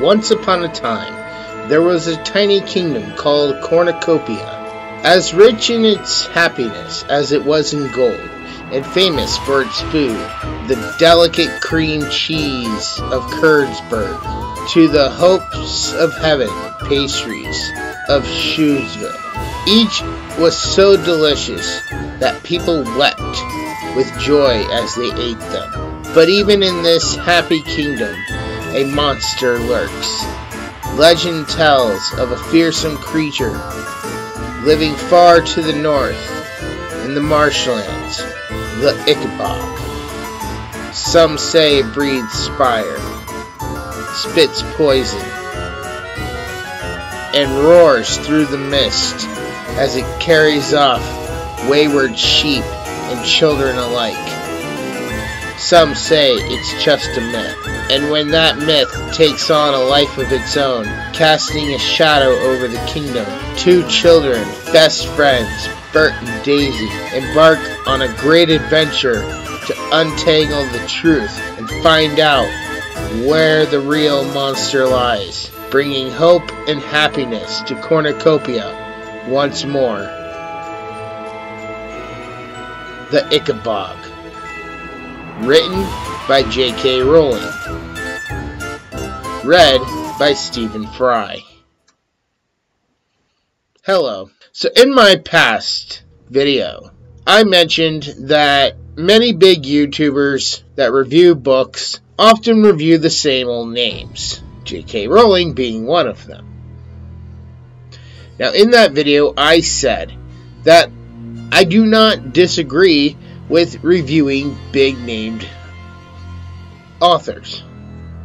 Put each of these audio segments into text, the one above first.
Once upon a time, there was a tiny kingdom called Cornucopia, as rich in its happiness as it was in gold, and famous for its food, the delicate cream cheese of Kurdsburg, to the hopes of heaven pastries of Chouxville. Each was so delicious that people wept with joy as they ate them. But even in this happy kingdom, a monster lurks. Legend tells of a fearsome creature living far to the north in the marshlands, the Ickabog. Some say it breathes fire, spits poison, and roars through the mist as it carries off wayward sheep and children alike. Some say it's just a myth, and when that myth takes on a life of its own, casting a shadow over the kingdom, two children, best friends, Bert and Daisy, embark on a great adventure to untangle the truth and find out where the real monster lies, bringing hope and happiness to Cornucopia once more. The Ickabog. Written by J.K. Rowling. Read by Stephen Fry. Hello. So in my past video, I mentioned that many big YouTubers that review books often review the same old names, J.K. Rowling being one of them. Now in that video, I said that I do not disagree with reviewing big named authors.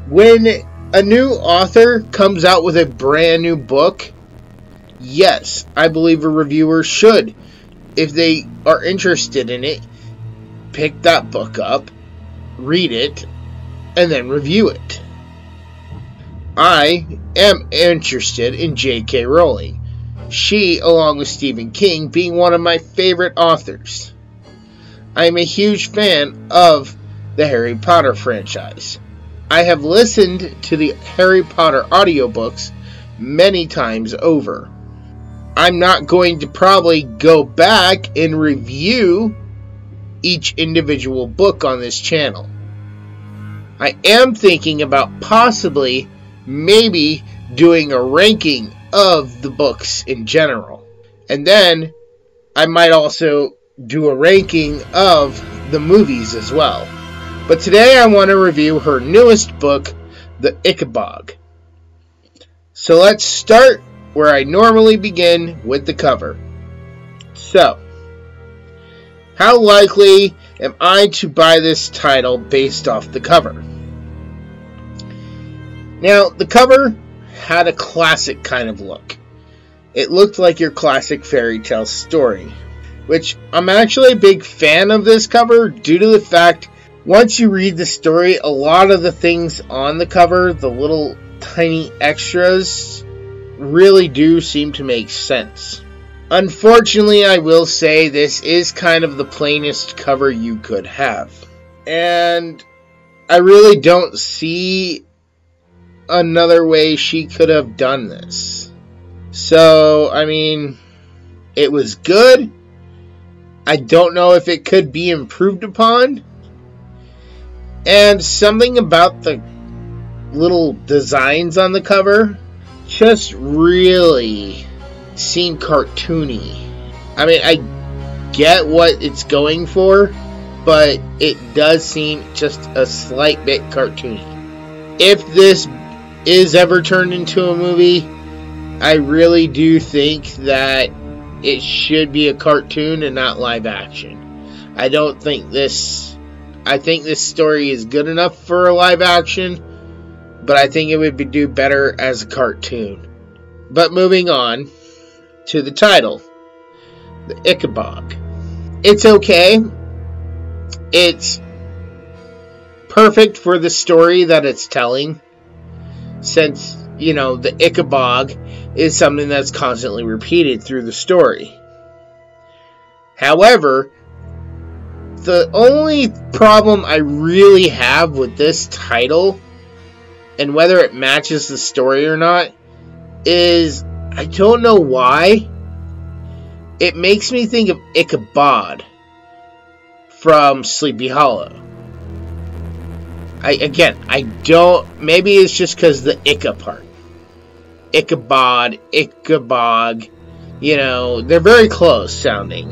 When a new author comes out with a brand new book, yes, I believe a reviewer should, if they are interested in it, pick that book up, read it, and then review it. I am interested in J.K. Rowling. She, along with Stephen King, being one of my favorite authors. I am a huge fan of the Harry Potter franchise. I have listened to the Harry Potter audiobooks many times over. I'm not going to probably go back and review each individual book on this channel. I am thinking about possibly maybe doing a ranking of the books in general. And then I might also do a ranking of the movies as well. But today I want to review her newest book, The Ickabog. So let's start where I normally begin with the cover. So, how likely am I to buy this title based off the cover? Now, the cover had a classic kind of look. It looked like your classic fairy tale story, which I'm actually a big fan of this cover due to the fact once you read the story, a lot of the things on the cover, the little tiny extras, really do seem to make sense. Unfortunately, I will say this is kind of the plainest cover you could have. And I really don't see another way she could have done this. So, I mean, it was good. I don't know if it could be improved upon. And something about the little designs on the cover just really seem cartoony. I mean, I get what it's going for, but it does seem just a slight bit cartoony. If this is ever turned into a movie, I really do think that it should be a cartoon and not live action. I don't think this I think this story is good enough for a live action, but I think it would do better as a cartoon. But moving on to the title, The Ickabog. It's okay. It's perfect for the story that it's telling since, you know, the Ickabog is something that's constantly repeated through the story. However, the only problem I really have with this title and whether it matches the story or not is I don't know why. It makes me think of Ichabod from Sleepy Hollow. I again, I don't. Maybe it's just because the Icka part. Ickabog, Ichabod, you know, they're very close sounding.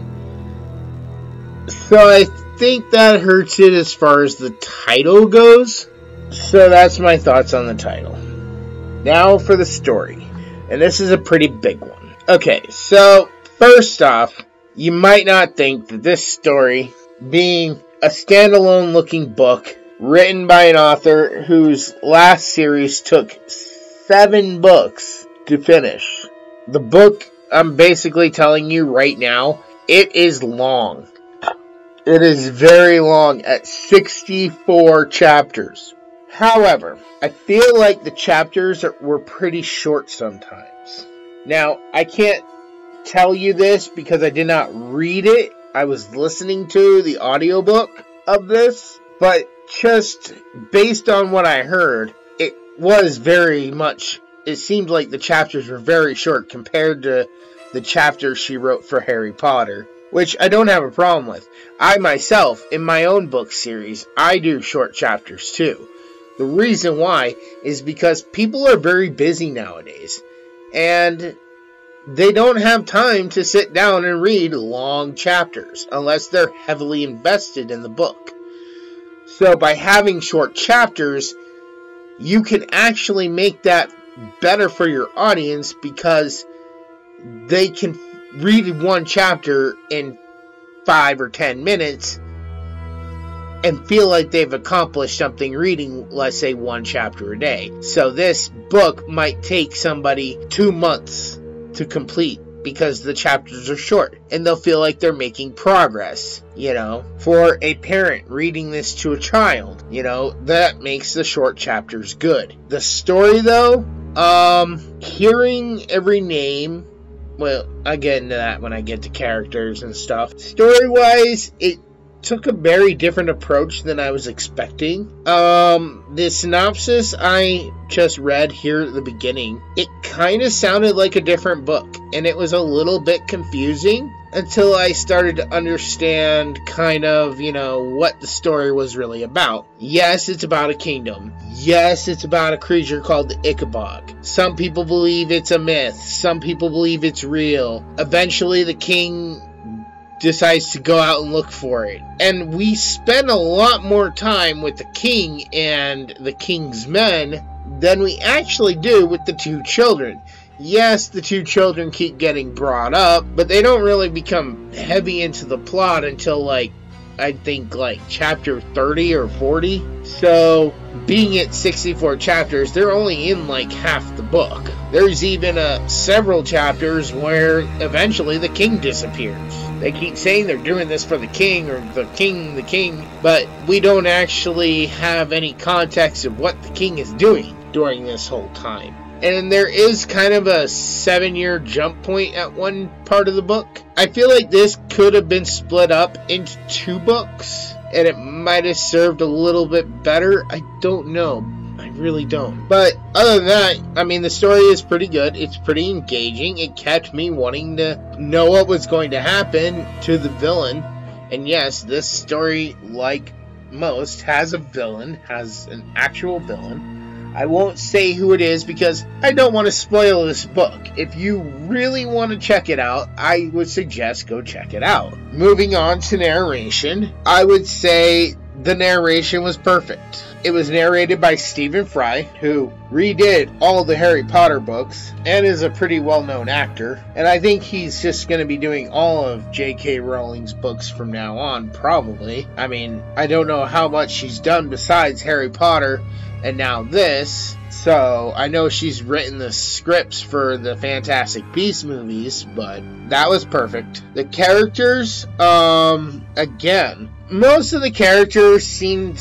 So I think that hurts it as far as the title goes. So that's my thoughts on the title. Now for the story. And this is a pretty big one. Okay, so first off, you might not think that this story, being a standalone looking book written by an author whose last series took seven books to finish. The book, I'm basically telling you right now, it is long. It is very long at 64 chapters. However, I feel like the chapters are, were pretty short sometimes. Now, I can't tell you this because I did not read it. I was listening to the audiobook of this, but just based on what I heard, it was very much it seemed like the chapters were very short compared to the chapters she wrote for Harry Potter which I don't have a problem with. I myself, in my own book series, I do short chapters too. The reason why is because people are very busy nowadays, and they don't have time to sit down and read long chapters unless they're heavily invested in the book. So by having short chapters, you can actually make that better for your audience because they can read one chapter in five or ten minutes and feel like they've accomplished something reading, let's say, one chapter a day. So this book might take somebody two months to complete because the chapters are short and they'll feel like they're making progress. You know, for a parent reading this to a child, you know, that makes the short chapters good. The story, though, um, hearing every name well, I get into that when I get to characters and stuff. Story wise, it took a very different approach than I was expecting. Um, the synopsis I just read here at the beginning, it kind of sounded like a different book, and it was a little bit confusing until I started to understand kind of, you know, what the story was really about. Yes, it's about a kingdom. Yes, it's about a creature called the Ickabog. Some people believe it's a myth. Some people believe it's real. Eventually, the king decides to go out and look for it. And we spend a lot more time with the king and the king's men than we actually do with the two children. Yes, the two children keep getting brought up, but they don't really become heavy into the plot until like I think like chapter 30 or 40. So, being at 64 chapters, they're only in like half the book. There's even uh, several chapters where eventually the king disappears. They keep saying they're doing this for the king or the king, the king, but we don't actually have any context of what the king is doing during this whole time. And there is kind of a seven year jump point at one part of the book. I feel like this could have been split up into two books and it might have served a little bit better. I don't know. I really don't. But other than that, I mean, the story is pretty good. It's pretty engaging. It kept me wanting to know what was going to happen to the villain. And yes, this story, like most, has a villain, has an actual villain. I won't say who it is because I don't want to spoil this book. If you really want to check it out, I would suggest go check it out. Moving on to narration, I would say the narration was perfect. It was narrated by Stephen Fry, who redid all the Harry Potter books and is a pretty well known actor. And I think he's just going to be doing all of J.K. Rowling's books from now on, probably. I mean, I don't know how much she's done besides Harry Potter and now this. So I know she's written the scripts for the Fantastic Beasts movies, but that was perfect. The characters, um, again, most of the characters seemed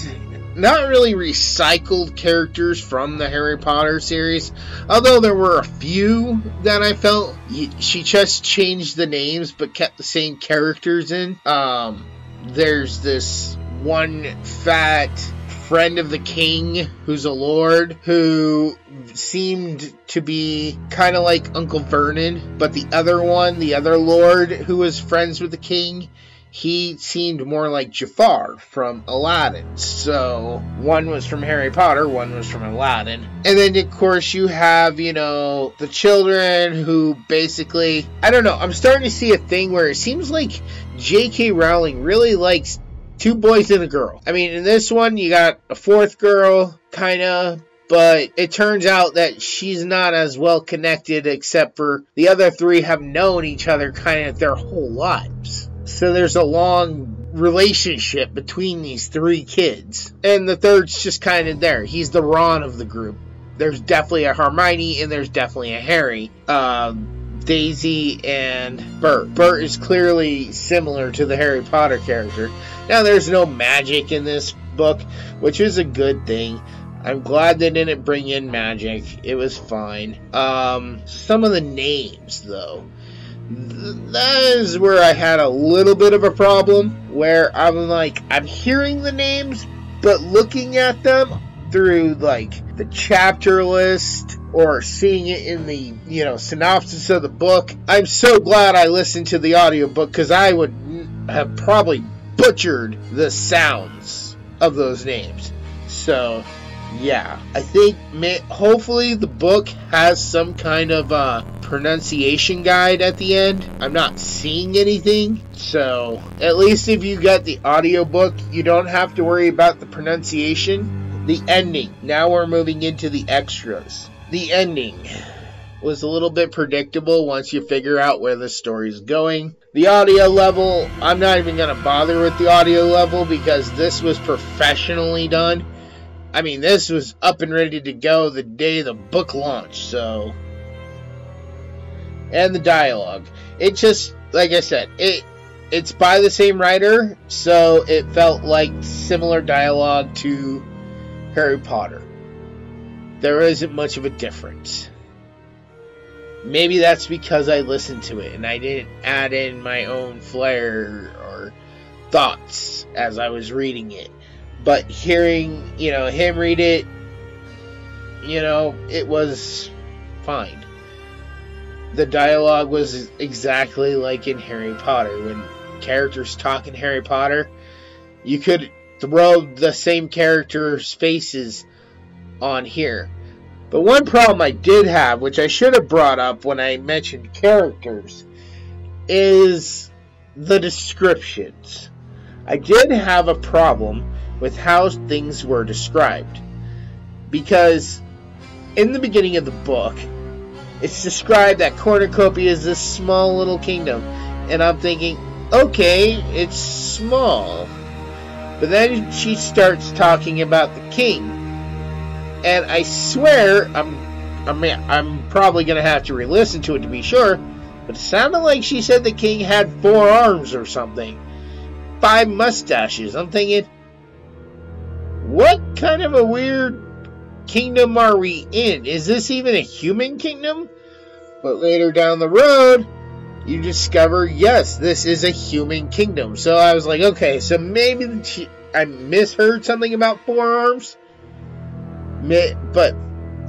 not really recycled characters from the Harry Potter series, although there were a few that I felt she just changed the names but kept the same characters in. Um, there's this one fat friend of the king, who's a lord, who seemed to be kind of like Uncle Vernon, but the other one, the other lord who was friends with the king, he seemed more like Jafar from Aladdin. So one was from Harry Potter, one was from Aladdin. And then, of course, you have, you know, the children who basically, I don't know, I'm starting to see a thing where it seems like J.K. Rowling really likes two boys and a girl. I mean, in this one, you got a fourth girl, kind of, but it turns out that she's not as well connected except for the other three have known each other kind of their whole lives. So there's a long relationship between these three kids. And the third's just kind of there. He's the Ron of the group. There's definitely a Hermione and there's definitely a Harry. Um, Daisy and Bert. Bert is clearly similar to the Harry Potter character. Now, there's no magic in this book, which is a good thing. I'm glad they didn't bring in magic. It was fine. Um, some of the names, though that is where I had a little bit of a problem where I'm like, I'm hearing the names, but looking at them through like the chapter list or seeing it in the, you know, synopsis of the book, I'm so glad I listened to the audiobook because I would have probably butchered the sounds of those names. So, yeah, I think may, hopefully the book has some kind of uh, pronunciation guide at the end. I'm not seeing anything, so at least if you got the audiobook, you don't have to worry about the pronunciation. The ending. Now we're moving into the extras. The ending was a little bit predictable once you figure out where the story's going. The audio level, I'm not even going to bother with the audio level because this was professionally done. I mean, this was up and ready to go the day the book launched, so and the dialogue. It just, like I said, it it's by the same writer, so it felt like similar dialogue to Harry Potter. There isn't much of a difference. Maybe that's because I listened to it and I didn't add in my own flair or thoughts as I was reading it. But hearing, you know, him read it, you know, it was fine the dialogue was exactly like in Harry Potter. When characters talk in Harry Potter, you could throw the same characters' faces on here. But one problem I did have, which I should have brought up when I mentioned characters, is the descriptions. I did have a problem with how things were described. Because in the beginning of the book, it's described that Cornucopia is this small little kingdom. And I'm thinking, okay, it's small. But then she starts talking about the king. And I swear, I'm, I mean, I'm probably going to have to re-listen to it to be sure. But it sounded like she said the king had four arms or something. Five mustaches. I'm thinking, what kind of a weird kingdom are we in? Is this even a human kingdom? But later down the road, you discover, yes, this is a human kingdom. So I was like, okay, so maybe I misheard something about forearms. But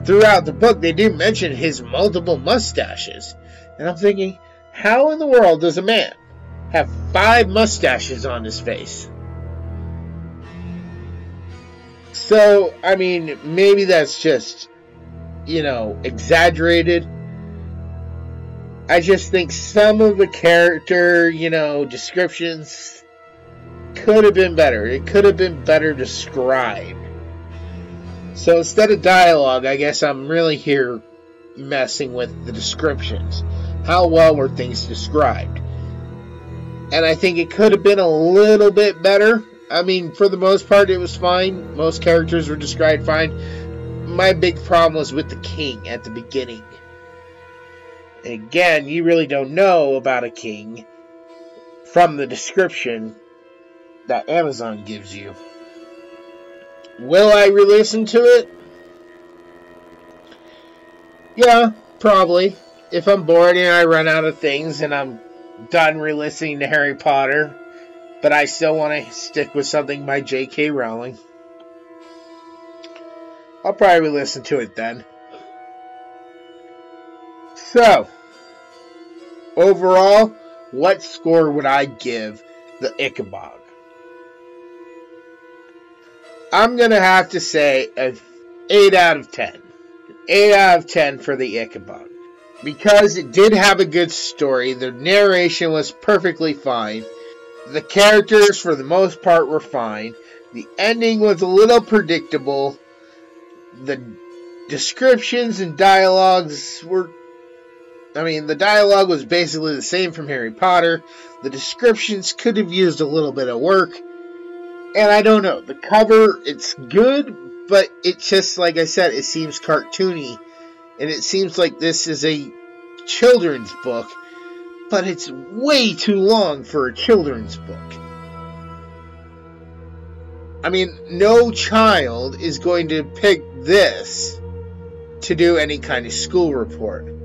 throughout the book, they do mention his multiple mustaches. And I'm thinking, how in the world does a man have five mustaches on his face? So, I mean, maybe that's just, you know, exaggerated. I just think some of the character, you know, descriptions could have been better. It could have been better described. So instead of dialogue, I guess I'm really here messing with the descriptions. How well were things described? And I think it could have been a little bit better. I mean, for the most part, it was fine. Most characters were described fine. My big problem was with the king at the beginning. Again, you really don't know about a king from the description that Amazon gives you. Will I re listen to it? Yeah, probably. If I'm bored and I run out of things and I'm done re listening to Harry Potter, but I still want to stick with something by J.K. Rowling. I'll probably listen to it then. So, overall, what score would I give the Ickabog? I'm going to have to say a 8 out of 10. 8 out of 10 for the Ickabog. Because it did have a good story, the narration was perfectly fine, the characters for the most part were fine, the ending was a little predictable, the descriptions and dialogues were. I mean, the dialogue was basically the same from Harry Potter. The descriptions could have used a little bit of work. And I don't know. The cover, it's good, but it just like I said, it seems cartoony, and it seems like this is a children's book, but it's way too long for a children's book. I mean, no child is going to pick this to do any kind of school report.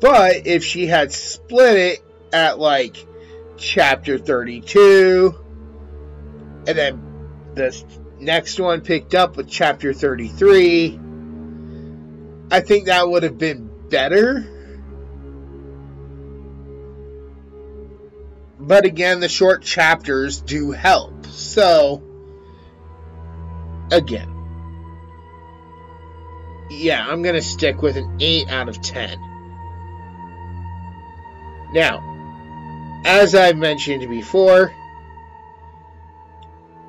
But if she had split it at like chapter 32, and then the next one picked up with chapter 33. I think that would have been better. But again, the short chapters do help. So, again, yeah, I'm going to stick with an 8 out of 10. Now, as I've mentioned before,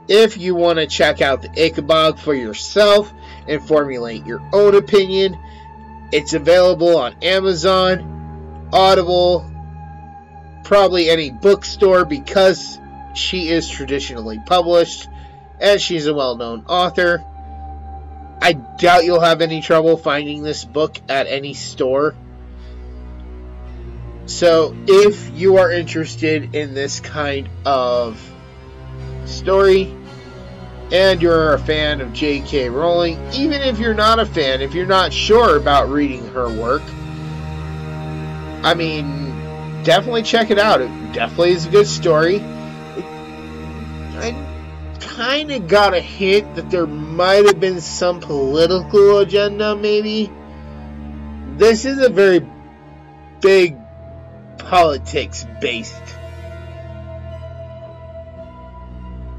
if you want to check out the Ickabog for yourself and formulate your own opinion, it's available on Amazon, Audible, probably any bookstore because she is traditionally published and she's a well known author. I doubt you'll have any trouble finding this book at any store. So, if you are interested in this kind of story, and you're a fan of J.K. Rowling, even if you're not a fan, if you're not sure about reading her work, I mean, definitely check it out. It definitely is a good story. I kind of got a hint that there might have been some political agenda, maybe. This is a very big politics based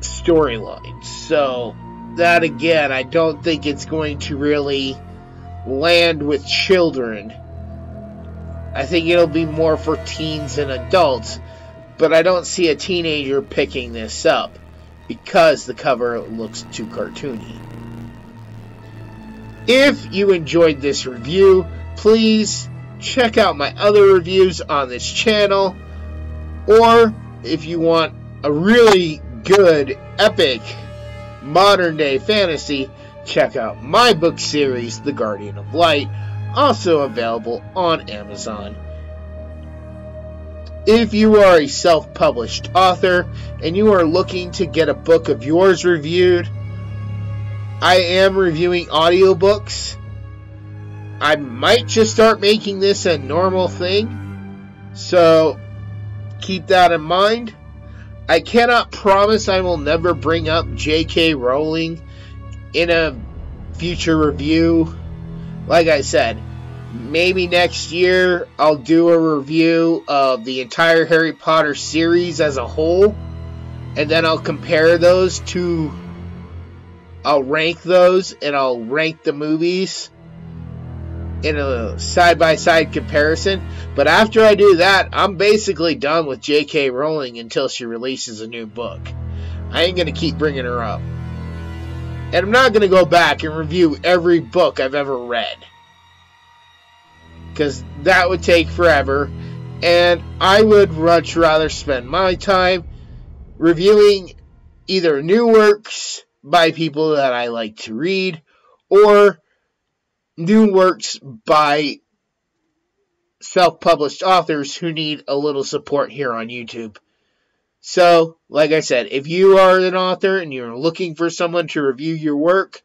storyline. So, that again, I don't think it's going to really land with children. I think it'll be more for teens and adults, but I don't see a teenager picking this up because the cover looks too cartoony. If you enjoyed this review, please check out my other reviews on this channel, or if you want a really good, epic, modern day fantasy, check out my book series, The Guardian of Light, also available on Amazon. If you are a self published author and you are looking to get a book of yours reviewed, I am reviewing audiobooks. I might just start making this a normal thing, so keep that in mind. I cannot promise I will never bring up J.K. Rowling in a future review. Like I said, maybe next year I'll do a review of the entire Harry Potter series as a whole, and then I'll compare those to. I'll rank those and I'll rank the movies in a side by side comparison. But after I do that, I'm basically done with J.K. Rowling until she releases a new book. I ain't going to keep bringing her up. And I'm not going to go back and review every book I've ever read. Because that would take forever. And I would much rather spend my time reviewing either new works by people that I like to read or new works by self published authors who need a little support here on YouTube. So, like I said, if you are an author and you're looking for someone to review your work,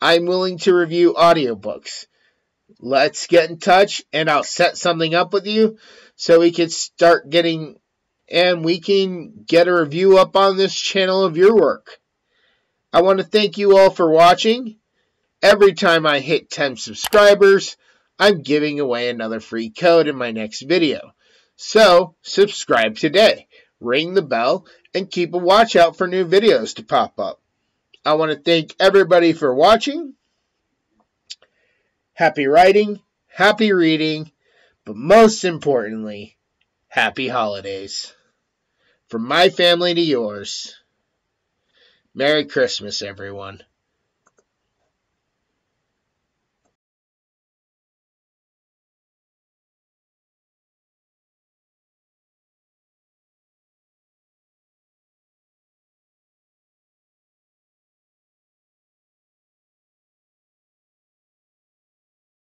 I'm willing to review audiobooks. Let's get in touch and I'll set something up with you so we can start getting and we can get a review up on this channel of your work. I want to thank you all for watching every time I hit 10 subscribers, I'm giving away another free code in my next video. So, subscribe today, ring the bell, and keep a watch out for new videos to pop up. I want to thank everybody for watching. Happy writing, happy reading, but most importantly, happy holidays. From my family to yours. Merry Christmas, everyone.